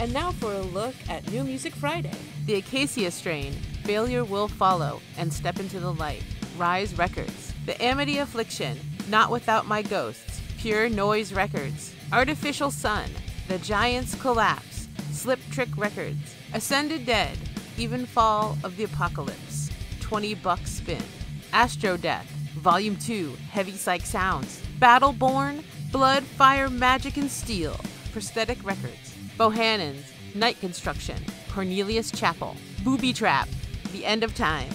And now for a look at New Music Friday. The Acacia Strain, Failure Will Follow, and Step Into the Light, Rise Records. The Amity Affliction, Not Without My Ghosts, Pure Noise Records. Artificial Sun, The Giants Collapse, Slip Trick Records. Ascended Dead, Evenfall of the Apocalypse, 20 Buck Spin. Astrodeath, Volume 2, Heavy Psych Sounds. Battle Born, Blood, Fire, Magic, and Steel, Prosthetic Records. Bohannons, Night Construction, Cornelius Chapel. Booby Trap, The End of Time,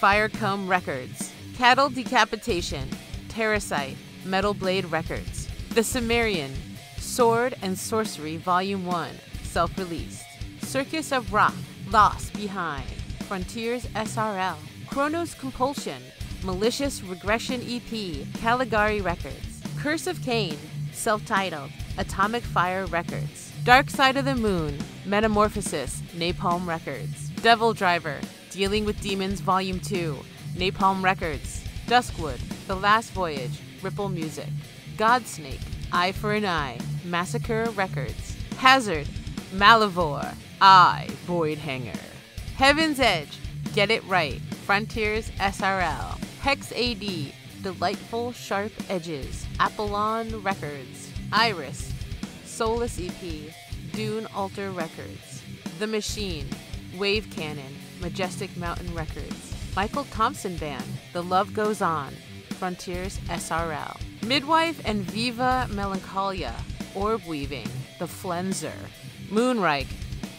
Firecum Records. Cattle Decapitation, Terrasite, Metal Blade Records. The Cimmerian, Sword and Sorcery Volume 1, self released. Circus of Rock, Lost Behind, Frontiers SRL. Cronos Compulsion, Malicious Regression EP, Caligari Records. Curse of Cain, self titled, Atomic Fire Records. Dark Side of the Moon, Metamorphosis, Napalm Records. DevilDriver, Dealing with Demons Volume 2, Napalm Records. Duskwood, The Last Voyage, Ripple Music. Godsnake, Eye for an Eye, Massacre Records. Hasard, Malivore, I, Void Hanger. Heavens Edge, Get It Right, Frontiers SRL. Hex AD, Delightful Sharp Edges, Apollon Records. Iress, Solace EP, Dune Altar Records. The Machine, Wave Cannon, Majestic Mountain Records. Michael Thompson Band, The Love Goes On, Frontiers SRL. Midwife and Vyva Melinkolya, Orb Weaving, The Flenser. Moonreich,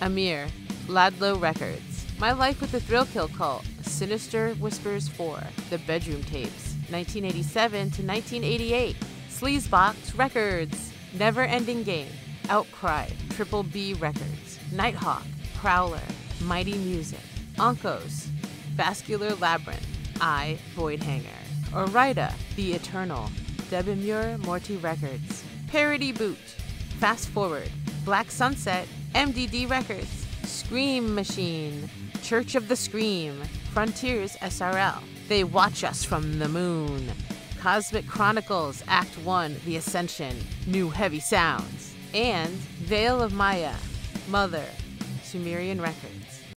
Amer, LADLO Records. My Life with the Thrill Kill Kult, Sinister Whisperz 4, The Bedroom Tapes, 1987 to 1988. Sleazebox Records, Never Ending Game, Outcry, Triple B Records, Nighthawk, Prowler, Mighty Music, Onkos, Vascular Labyrinth, I, Voidhanger, Orida, The Eternal, Debemur Morti Records, Parody Boot, Fast Forward, Black Sunset, MDD Records, Scream Machine, Church of the Scream, Frontiers SRL. They Watch Us from the Moon. Cosmic Chronicles Act 1 The Ascension, New Heavy Sounds. And Veil of Maya, Mother, Sumerian Records.